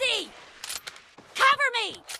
see! Cover me!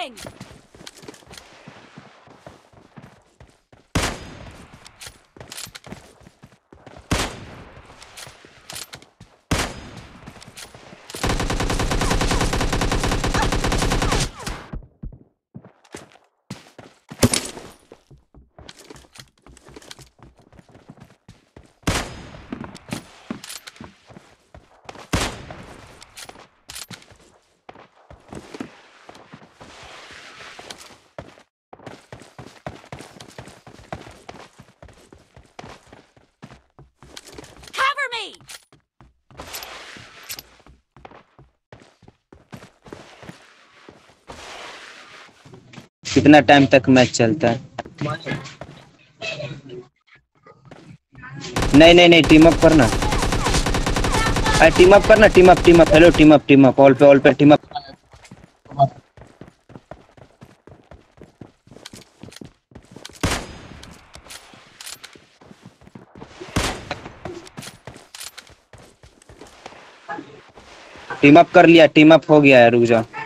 Moving! कितना time तक match चलता है? नहीं नहीं नहीं टीम अप करना। अरे टीम अप करना team up team up hello team up team up all pay all pay team up team up कर लिया टीम अप हो गया है, रुक जाओ।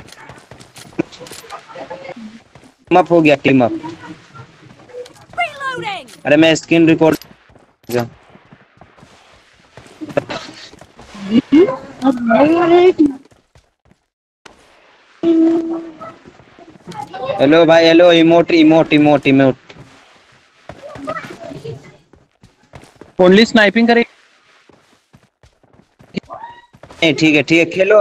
अप हो गया टीम अप अरे मैं स्क्रीन रिकॉर्ड हेलो भाई hello emote emote emote emote only sniping करे नहीं ठीक है ठीक है खेलो।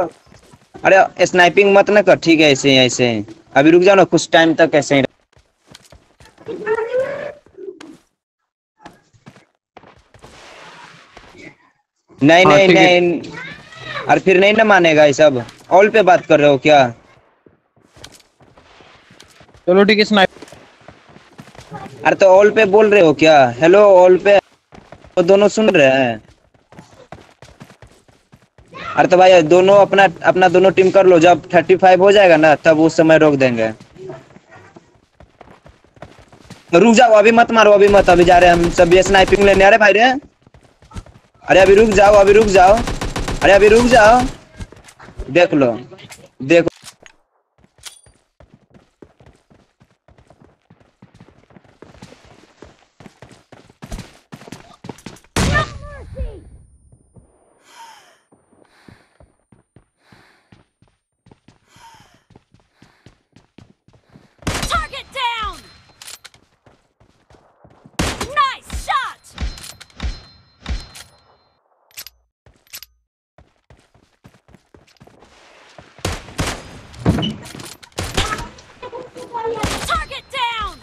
अरे स्नाइपिंग मत ना कर ठीक है ऐसे ऐसे ही। अभी रुक जाओ ना कुछ टाइम तक ऐसे ही नहीं हाँ, नहीं नहीं। अरे फिर नहीं ना मानेगा ये सब। ऑल पे बात कर रहे हो क्या? चलो ठीक है स्नाइप अरे तो ऑल पे बोल रहे हो क्या? हेलो ऑल पे। वो दोनों सुन रहे हैं। अरे तो भाई, दोनों अपना अपना दोनों टीम कर लो, जब थर्टी फाइव हो जाएगा ना, तब उस समय रोक देंगे। रुक जाओ, अभी मत मारो, अभी मत, अभी जा रहे हम सब ये स्नाइपिंग लेने। अरे भाई रे, अरे अभी रुक जाओ, अभी रुक जाओ, अरे अभी रुक जाओ। देख लो, देखो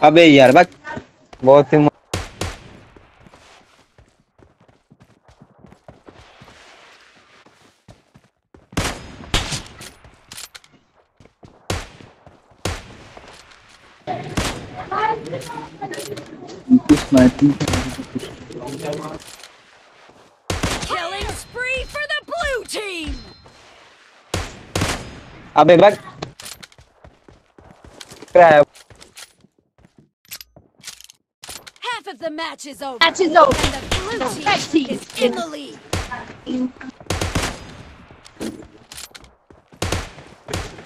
अबे यार बक बहुत ही Killing spree for the blue team! अबे बक क्या है Half of the match is over. Match is over. And the blue team, Red team is in the lead.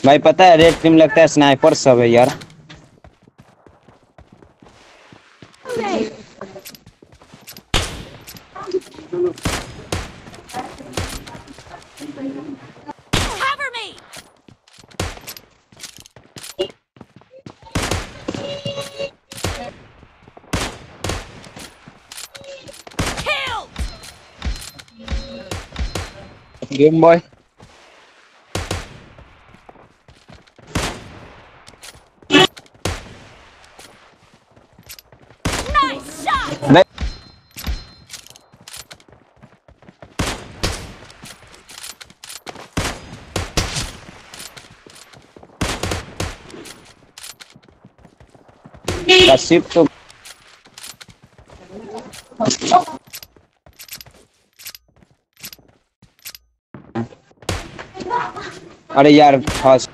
भाई पता है रेड टीम लगता है स्नाइपर सब है यार game boy nice ship it. अरे यार फ़र्स्ट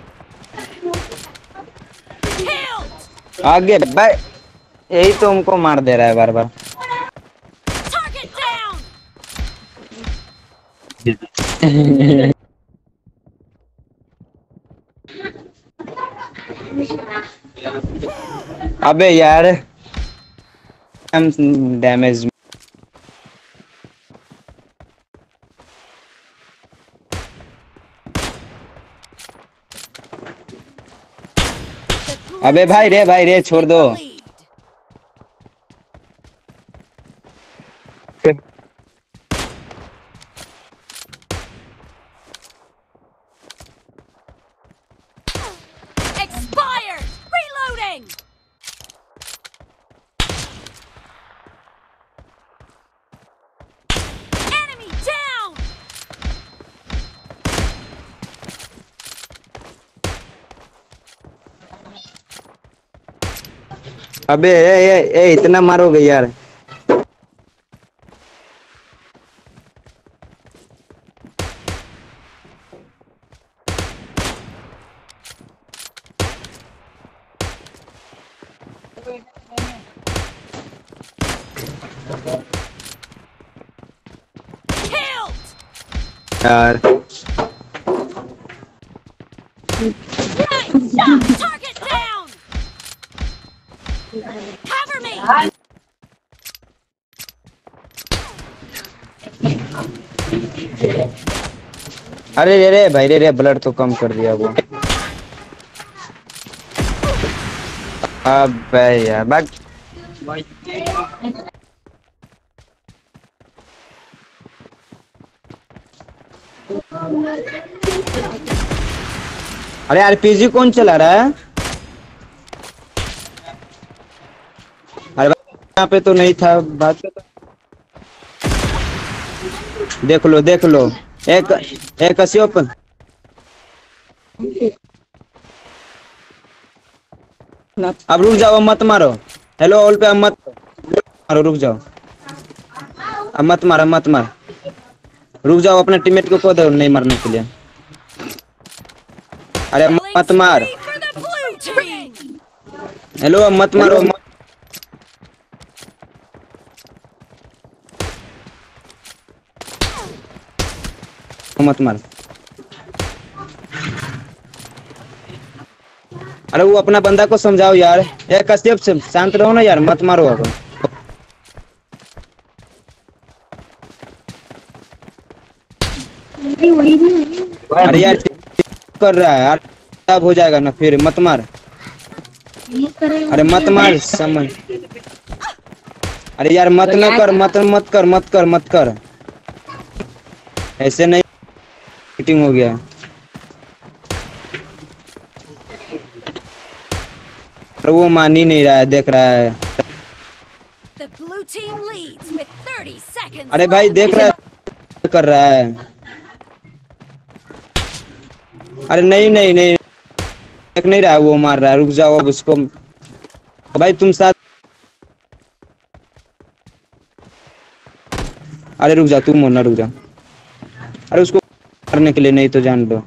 आगे भाई। यही तो हमको मार दे रहा है बार बार अबे यार डैमेज अबे भाई रे भाई रे छोड़ दो। अबे ए, ए, ए, इतना मारोगे यार! यार अरे रे रे भाई रे रे ब्लड तो कम कर दिया वो। अबे यार बात अरे आरपीजी कौन चला रहा है? अरे यहाँ पे तो नहीं था, बात देख लो देख लो। एक एक कश्यप अब रुक जाओ अब मत मारो। हेलो ऑल पे अब मत मारो रुक जाओ। अब मत मारो मत मार। रुक जाओ अपने टीममेट को कह दो नहीं मारने के लिए। अरे मत मार! हेलो अब मत मारो मत मत मार। अरे वो अपना बंदा को समझाओ यार। ये कश्यप से शांत रहो ना यार मत मारो अब। अरे यार कर रहा है यार। हो जाएगा ना फिर मत मार। अरे मत मार समझ। अरे यार मत न कर मत मत कर मत कर मत कर। ऐसे नहीं मीटिंग हो गया। अरे वो मान ही नहीं रहा है देख रहा है। The blue team leads with 30 seconds अरे भाई देख रहा है कर रहा है। अरे नहीं नहीं नहीं। देख नहीं रहा है वो मार रहा है। रुक जाओ अब उसको। भाई तुम साथ अरे रुक जा तू मोना रुक जा। अरे उसको मारने के लिए नहीं तो जान लो।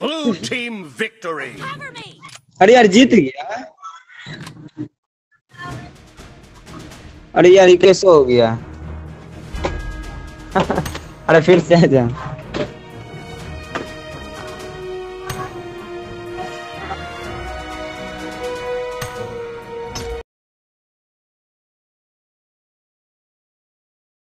ब्लू टीम अरे यार जीत गया। अरे यार ये कैसे हो गया? अरे फिर से जा।